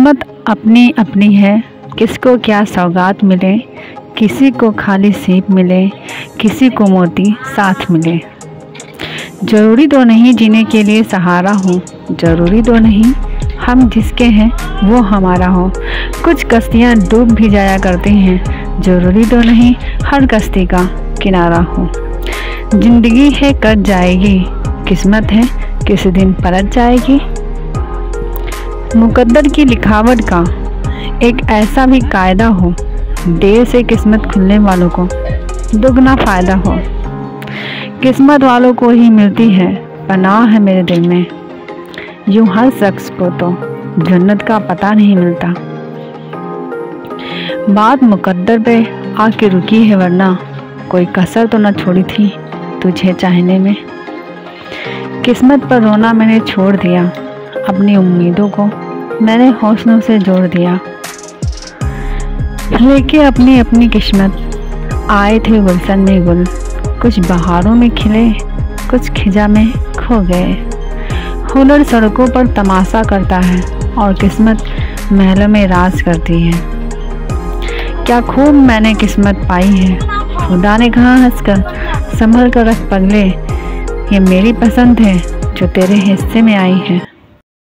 किस्मत अपनी अपनी है। किसको क्या सौगात मिले, किसी को खाली सीप मिले, किसी को मोती साथ मिले। ज़रूरी तो नहीं जीने के लिए सहारा हो, ज़रूरी तो नहीं हम जिसके हैं वो हमारा हो। कुछ कश्तियाँ डूब भी जाया करती हैं, ज़रूरी तो नहीं हर कश्ती का किनारा हो। ज़िंदगी है कट जाएगी, किस्मत है किसी दिन पलट जाएगी। मुकद्दर की लिखावट का एक ऐसा भी कायदा हो, देर से किस्मत खुलने वालों को दुगना फ़ायदा हो। किस्मत वालों को ही मिलती है, पनाह है मेरे दिल में। यूँ हर शख्स को तो जन्नत का पता नहीं मिलता। बात मुकद्दर पे आके रुकी है, वरना कोई कसर तो ना छोड़ी थी तुझे चाहने में। किस्मत पर रोना मैंने छोड़ दिया अपनी उम्मीदों को मैंने हौसलों से जोड़ दिया। लेके अपनी अपनी किस्मत। आए थे गुलशन में गुल। कुछ बहारों में खिले, कुछ खिजा में खो गए। हुनर सड़कों पर तमाशा करता है और किस्मत महलों में राज करती है। क्या खूब मैंने किस्मत पाई है। खुदा ने कहा हंसकर, संभल कर रख पगले। ये मेरी पसंद है, जो तेरे हिस्से में आई है।